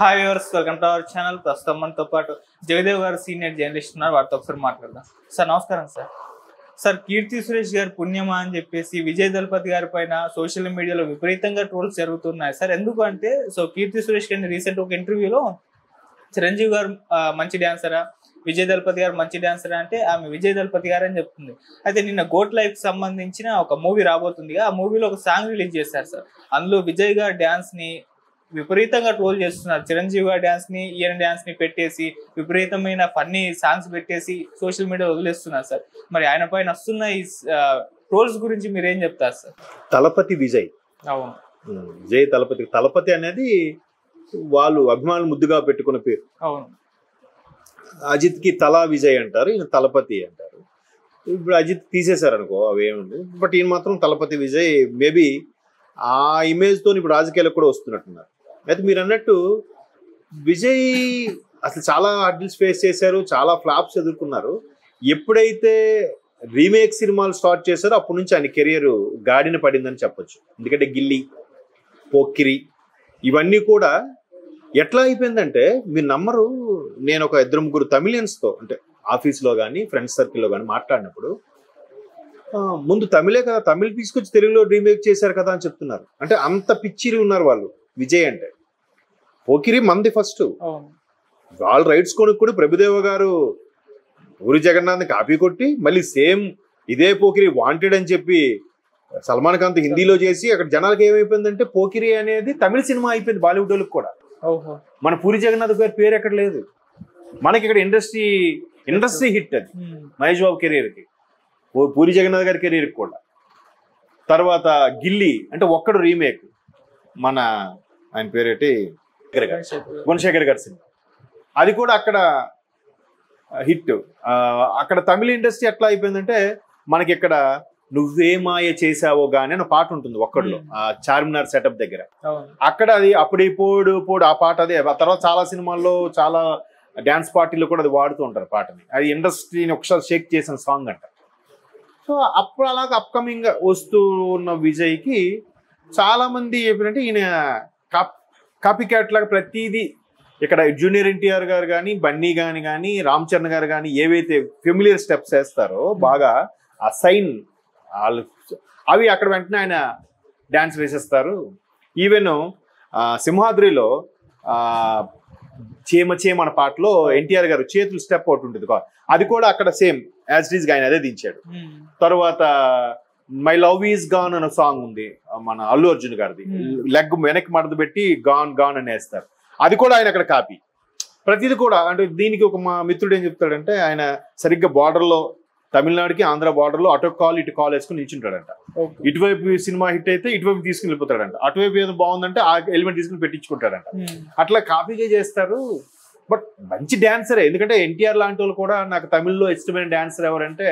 Hi viewers welcome to our channel ప్రస్తుతం మనతో పాటు జగదేవ్ గారు సీనియర్ జర్నలిస్ట్ ఉన్నారు. వారితో ఒకసారి మాట్లాడదాం. సార్ నమస్కారం సార్. సార్ కీర్తి సురేష్ గారు పుణ్యమా అని చెప్పేసి విజయ్ దళపతి గారి పైన సోషల్ మీడియాలో విపరీతంగా ట్రోల్స్ జరుగుతున్నాయి. సార్ ఎందుకు అంటే సో కీర్తి సురేష్ గారిని రీసెంట్ ఒక ఇంటర్వ్యూలో చిరంజీవి గారు మంచి డాన్సరా విజయ్ దళపతి గారు మంచి డాన్సరా అంటే ఆమె విజయ్ దళపతి గారు అని చెప్తుంది. అయితే నిన్న గోట్ లైఫ్ సంబంధించిన ఒక మూవీ రాబోతుంది. ఆ మూవీలో ఒక సాంగ్ రిలీజ్ చేశారు సార్. అందులో విజయ్ గారు డాన్స్ని విపరీతంగా ట్రోల్ చేస్తున్నారు. చిరంజీవి గారి డాన్స్ని ఈయన డాన్స్ని పెట్టేసి విపరీతమైన ఫన్నీ సాంగ్స్ పెట్టేసి సోషల్ మీడియా వదిలేస్తున్నారు సార్. మరి ఆయన పైన వస్తున్న ఈ ట్రోల్స్ గురించి మీరు ఏం చెప్తారు సార్? తలపతి విజయ్. అవును. విజయ్ తలపతి తలపతి అనేది వాళ్ళు అభిమానులు ముద్దుగా పెట్టుకున్న పేరు. అవును. అజిత్కి తలా విజయ్ అంటారు ఈయన తలపతి అంటారు. ఇప్పుడు అజిత్ తీసేశారు అనుకో అవేముంది బట్ ఈయన మాత్రం తలపతి విజయ్ మేబీ ఆ ఇమేజ్తో ఇప్పుడు రాజకీయాలకు కూడా వస్తున్నట్టున్నారు. అయితే మీరు అన్నట్టు విజయ్ అసలు చాలా హడ్డిల్స్ ఫేస్ చేశారు చాలా ఫ్లాప్స్ ఎదుర్కొన్నారు. ఎప్పుడైతే రీమేక్ సినిమాలు స్టార్ట్ చేశారో అప్పటి నుంచి ఆయన కెరియర్ గాడిన పడిందని చెప్పొచ్చు. ఎందుకంటే గిల్లి పోక్కిరి ఇవన్నీ కూడా ఎట్లా అయిపోయిందంటే మీరు నమ్మరు నేను ఒక ఇద్దరు ముగ్గురు తమిళియన్స్తో అంటే ఆఫీస్లో కానీ ఫ్రెండ్స్ సర్కిల్లో కానీ మాట్లాడినప్పుడు ముందు తమిళే కదా తమిళ్ తీసుకొచ్చి తెలుగులో రీమేక్ చేశారు కదా అని చెప్తున్నారు. అంటే అంత పిచ్చిరి ఉన్నారు వాళ్ళు. విజయ్ అంటే. పోకిరి మంది ఫస్ట్. వాళ్ళ రైట్స్ కొనుక్కొని ప్రభుదేవ గారు పూరి జగన్నాథ్ కాపీ కొట్టి మళ్ళీ సేమ్ ఇదే పోకిరి వాంటెడ్ అని చెప్పి సల్మాన్ ఖాన్ హిందీలో చేసి అక్కడ జనాలకి ఏమైపోయిందంటే పోకిరి అనేది తమిళ సినిమా అయిపోయింది బాలీవుడ్ వాళ్ళకి కూడా. మన పూరి జగన్నాథ్ గారి పేరు ఎక్కడ లేదు. మనకి ఇక్కడ ఇండస్ట్రీ ఇండస్ట్రీ హిట్ అది. ఉమ్. మహేష్ బాబు కెరీర్కి పూరి జగన్నాథ్ గారి కెరీర్ కూడా. తర్వాత గిల్లి అంటే ఒక్కడు రీమేక్. మన ఆయన పేరేటి? గుణశేఖర్ గారి సినిమా. అది కూడా అక్కడ హిట్. అక్కడ తమిళ ఇండస్ట్రీ ఎట్లా అయిపోయిందంటే మనకి ఇక్కడ నువ్వే మాయ చేసావో గాని అని పాట ఉంటుంది ఒక్కడిలో. ఆ చార్మినార్ సెటప్ దగ్గర. అక్కడ అది అప్పుడే పోడు పోడు ఆ పాట అదే. ఆ తర్వాత చాలా సినిమాల్లో చాలా డాన్స్ పార్టీలో కూడా అది వాడుతూ ఉంటారు పాటని. అది ఇండస్ట్రీని ఒకసారి షేక్ చేసిన సాంగ్ అంట. సో అప్పుడు అలాగ అప్కమింగ్ వస్తూ ఉన్న విజయ్కి చాలా మంది చెప్పినట్టు ఈయన కాప్ కాపీ క్యాట్ లాగా ప్రతిదీ ఇక్కడ జూనియర్ ఎన్టీఆర్ గారు కానీ బన్నీ గాని కానీ రామ్ చరణ్ గారు కానీ ఏవైతే ఫెమిలియర్ స్టెప్స్ వేస్తారో బాగా ఆ సైన్ వాళ్ళు అవి అక్కడ వెంటనే ఆయన డాన్స్ వేసేస్తారు. ఈవెన్ సింహాద్రిలో ఆ, చీమ చీమ అనే పాటలో ఎన్టీఆర్ గారు చేతులు స్టెప్ అవుట్ ఉంటుంది. అది కూడా అక్కడ సేమ్ యాజ్ ఈజ్ ఆయన అదే దించాడు. ఉమ్. తర్వాత మై లవ్ ఈజ్ గాన్ అనే సాంగ్ ఉంది మన అల్లు అర్జున్ గారిది. Hmm. లెగ్ వెనక్కి మడత పెట్టి గాన్ గాన్ అని వేస్తారు అది కూడా ఆయన అక్కడ కాపీ. ప్రతిది కూడా అంటే దీనికి ఒక మా మిత్రుడు ఏం చెప్తాడంటే ఆయన సరిగ్గా border లో తమిళనాడుకి ఆంధ్ర border లో అటు కాల్ ఇటు కాల్ వేసుకుని నిల్చుంటాడంట. ఇటువైపు సినిమా హిట్ అయితే ఇటువైపు తీసుకుని వెళ్ళిపోతాడంట. అటువైపు ఏదో బాగుందంటే ఆ ఎలిమెంట్ తీసుకుని పెట్టించుకుంటాడంట. ఉమ్. అట్లా కాపీగా చేస్తారు బట్ మంచి డాన్సరే ఎందుకంటే ఎన్టీఆర్ లాంటి వాళ్ళు కూడా నాకు తమిళ్ళో ఇష్టమైన డాన్సర్ ఎవరంటే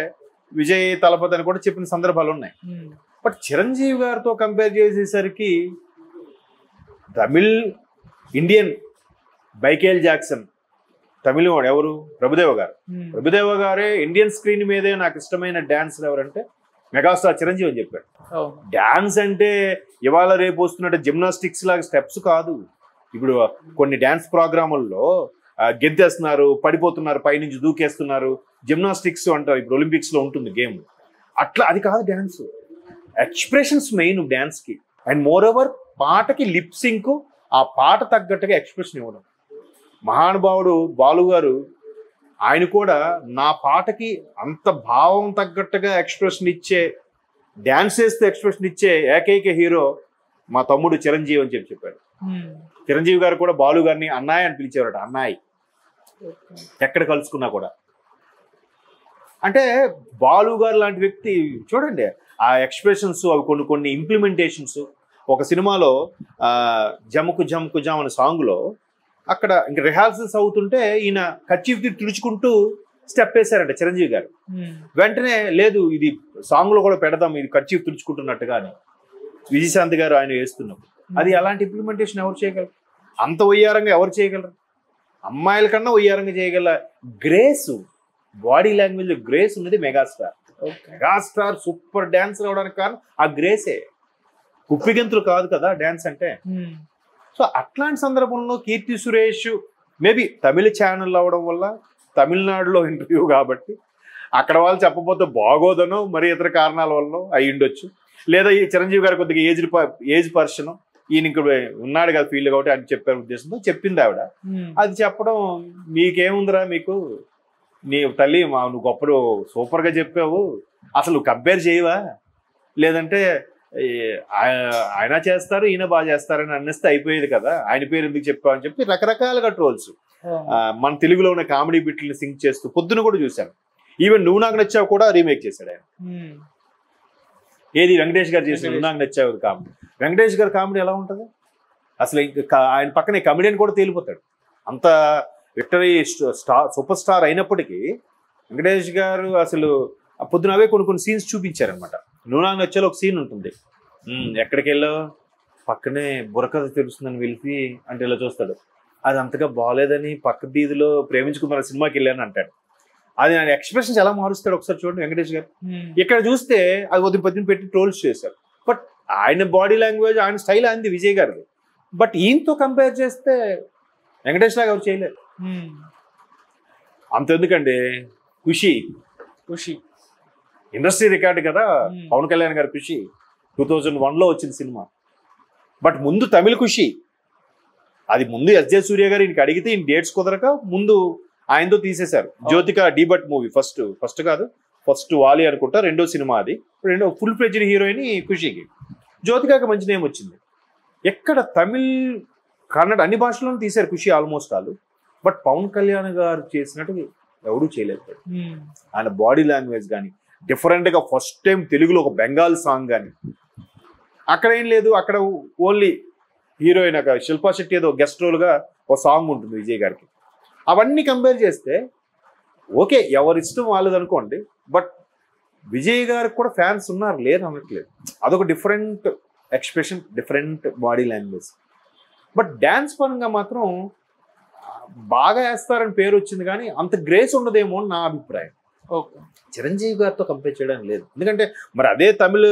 విజయ్ తలపతి అని కూడా చెప్పిన సందర్భాలు ఉన్నాయి. బట్ చిరంజీవి గారితో కంపేర్ చేసేసరికి తమిళ్ ఇండియన్ బైకేల్ జాక్సన్ తమిళ వాడు ఎవరు? ప్రభుదేవ గారు. ప్రభుదేవ గారే ఇండియన్ స్క్రీన్ మీదే నాకు ఇష్టమైన డాన్సర్ ఎవరంటే మెగాస్టార్ చిరంజీవి అని చెప్పాడు. డాన్స్ అంటే ఇవాళ రేపు వస్తున్నట్టు జిమ్నాస్టిక్స్ లాగా స్టెప్స్ కాదు. ఇప్పుడు కొన్ని డాన్స్ ప్రోగ్రాముల్లో గెంతేస్తున్నారు పడిపోతున్నారు పైనుంచి దూకేస్తున్నారు. జిమ్నాస్టిక్స్ అంటారు ఇప్పుడు ఒలింపిక్స్లో ఉంటుంది గేమ్. అట్లా అది కాదు డాన్స్. ఎక్స్ప్రెషన్స్ మెయిన్ డాన్స్కి అండ్ మోర్ ఓవర్ పాటకి లిప్ సింక్ ఆ పాట తగ్గట్టుగా ఎక్స్ప్రెషన్ ఇవ్వడం. మహానుభావుడు బాలు గారు ఆయన కూడా నా పాటకి అంత భావం తగ్గట్టుగా ఎక్స్ప్రెషన్ ఇచ్చే డాన్స్ చేస్తే ఎక్స్ప్రెషన్ ఇచ్చే ఏకైక హీరో మా తమ్ముడు చిరంజీవి అని చెప్పి చెప్పాడు. చిరంజీవి గారు కూడా బాలు గారిని అన్నాయ్ అని పిలిచేవారట అన్నాయ్. ఎక్కడ కలుసుకున్నా కూడా. అంటే బాలు గారు లాంటి వ్యక్తి చూడండి ఆ ఎక్స్ప్రెషన్స్ అవి కొన్ని కొన్ని ఇంప్లిమెంటేషన్స్ ఒక సినిమాలో జముకు జముకు జమ్ అనే సాంగ్లో అక్కడ ఇంకా రిహార్సల్స్ అవుతుంటే ఈయన కచ్చిఫ్ తుడుచుకుంటూ స్టెప్ వేశారంట చిరంజీవి గారు. ఉమ్. వెంటనే లేదు ఇది సాంగ్లో కూడా పెడదాం ఇది ఖర్చు తుడుచుకుంటున్నట్టుగా అని. విజయశాంతి గారు ఆయన వేస్తున్నారు అది అలాంటి ఇంప్లిమెంటేషన్ ఎవరు చేయగలరు? అంత వయ్యారంగా ఎవరు చేయగలరు? అమ్మాయిల కన్నా వయ్యారంగా చేయగల గ్రేస్ బాడీ లాంగ్వేజ్ గ్రేస్ ఉన్నది మెగాస్టార్. మెగాస్టార్ సూపర్ డాన్సర్ అవడానికి కారణం ఆ గ్రేసే. కుప్పిగంతులు కాదు కదా డాన్స్ అంటే. సో అట్లాంటి సందర్భంలో కీర్తి సురేష్ మేబీ తమిళ ఛానల్ అవడం వల్ల తమిళనాడులో ఇంటర్వ్యూ కాబట్టి అక్కడ వాళ్ళు చెప్పబోతే బాగోదనో మరి ఇతర కారణాల వల్ల అయి ఉండొచ్చు లేదా ఈ చిరంజీవి గారు కొద్దిగా ఏజ్ ఏజ్ పర్సన్ ఈయన ఇక్కడ ఉన్నాడు కదా ఫీల్డ్ కాబట్టి అని చెప్పే ఉద్దేశంతో చెప్పింది ఆవిడ. అది చెప్పడం మీకేముందిరా మీకు? నీ తల్లి మా నువ్వు గొప్పడు సూపర్గా చెప్పావు. అసలు కంపేర్ చేయవా? లేదంటే ఆయన చేస్తారు ఈయన బాగా చేస్తారని అన్నిస్తే అయిపోయేది కదా. ఆయన పేరు ఎందుకు చెప్పావు అని చెప్పి రకరకాలుగా ట్రోల్స్ మన తెలుగులో ఉన్న కామెడీ బిట్లని సింక్ చేస్తూ పొద్దున కూడా చూశాను. ఈవెన్ నువ్వు నాకు నచ్చావు కూడా రీమేక్ చేశాడు ఆయన. ఏది వెంకటేష్ గారు చేసిన నాకు నచ్చావు కామెడీ వెంకటేష్ గారి కామెడీ ఎలా ఉంటుంది? అసలు ఇంక ఆయన పక్కనే కమెడియన్ కూడా తేలిపోతాడు. అంత విక్టరీ స్టార్ సూపర్ స్టార్ అయినప్పటికీ వెంకటేష్ గారు అసలు పొద్దున అవే కొన్ని కొన్ని సీన్స్ చూపించారనమాట నువ్వు నాకు నచ్చేలో ఒక సీన్ ఉంటుంది. "ఉమ్, ఎక్కడికి వెళ్ళావు? పక్కనే బుర్రకథ తెలుస్తుందని పిలిచి అంటే ఇలా చూస్తాడు. అది అంతగా బాగాలేదని పక్క దీదిలో ప్రేమించుకున్న సినిమాకి వెళ్ళాను అంటాడు. అది ఆయన ఎక్స్ప్రెషన్స్ ఎలా మారుస్తాడు ఒకసారి చూడండి వెంకటేష్ గారు. ఇక్కడ చూస్తే అది ఉదయం పొద్దున పెట్టి ట్రోల్స్ చేశారు. బట్ ఆయన బాడీ లాంగ్వేజ్ ఆయన స్టైల్ ఆయనది విజయ్ గారిది. బట్ ఈయనతో కంపేర్ చేస్తే వెంకటేష్ లాగా ఎవరు చేయలేరు. అంతెందుకండి ఖుషి. ఖుషి. ఇండస్ట్రీ రికార్డు కదా Hmm. పవన్ కళ్యాణ్ గారి ఖుషి. టూ థౌజండ్ వన్లో వచ్చింది సినిమా. బట్ ముందు తమిళ ఖుషి. అది ముందు ఎస్జే సూర్య గారు ఈయనకి అడిగితే ఈయన డేట్స్ కుదరక ముందు ఆయనతో తీసేశారు. Jyothika debut movie first first కాదు ఫస్ట్ వాలి అనుకుంటా రెండో సినిమా అది. రెండో ఫుల్ ఫ్లెడ్జ్డ్ హీరోయిన్ ఖుషికి. జ్యోతికకి మంచి నేమ్ వచ్చింది. ఎక్కడ తమిళ్ కన్నడ అన్ని భాషల్లోనూ తీశారు Kushi almost all but Pawan Kalyan garu చేసినట్టు ఎవడూ చేయలేదు. ఆయన బాడీ లాంగ్వేజ్ కానీ డిఫరెంట్గా ఫస్ట్ టైం తెలుగులో ఒక బెంగాల్ సాంగ్ కానీ అక్కడ ఏం లేదు అక్కడ ఓన్లీ హీరోయిన్ ఒక శిల్పా శెట్టి ఏదో గెస్ట్ రోల్గా ఒక సాంగ్ ఉంటుంది విజయ్ గారికి. అవన్నీ కంపేర్ చేస్తే ఓకే ఎవరి ఇష్టం వాళ్ళది అనుకోండి బట్ విజయ్ గారికి కూడా ఫ్యాన్స్ ఉన్నారు లేరు అనట్లేదు. అదొక different expression different body language but dance పరంగా మాత్రం బాగా వేస్తారని పేరు వచ్చింది కానీ అంత గ్రేస్ ఉండదేమో అని నా అభిప్రాయం. ఓకే. చిరంజీవి గారితో కంపేర్ చేయడం లేదు. ఎందుకంటే మరి అదే తమిళ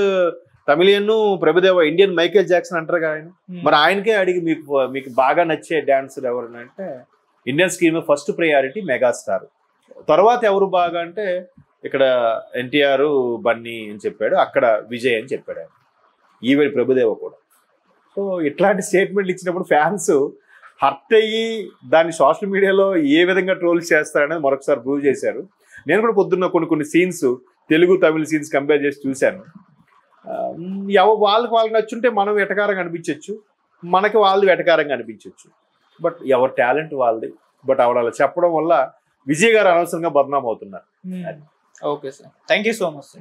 Tamilian Prabhudeva Indian Michael Jackson అంటారు కదా ఆయన. మరి ఆయనకే అడిగి మీకు మీకు బాగా నచ్చే డాన్సర్ ఎవరు అంటే Indian scheme first priority megastar తర్వాత ఎవరు బాగా అంటే ఇక్కడ ఎన్టీఆర్ బన్నీ అని చెప్పాడు. అక్కడ విజయ్ అని చెప్పాడు ఆయన. ఈవెన్ ప్రభుదేవ కూడా. సో ఇట్లాంటి స్టేట్మెంట్లు ఇచ్చినప్పుడు ఫ్యాన్స్ హర్ట్ అయ్యి దాన్ని సోషల్ మీడియాలో ఏ విధంగా ట్రోల్స్ చేస్తారనేది మరొకసారి ప్రూవ్ చేశారు. నేను కూడా పొద్దున్న కొన్ని కొన్ని సీన్స్ తెలుగు తమిళ సీన్స్ కంపేర్ చేసి చూశాను. ఎవ వాళ్ళకి వాళ్ళకి నచ్చుంటే మనం వెటకారంగా అనిపించవచ్చు మనకి వాళ్ళు వెటకారంగా అనిపించవచ్చు బట్ ఎవరి టాలెంట్ వాళ్ళది. బట్ ఆవిడ అలా చెప్పడం వల్ల విజయ్ గారు అనవసరంగా బదనాం అవుతున్నారు. Okay sir thank you so much sir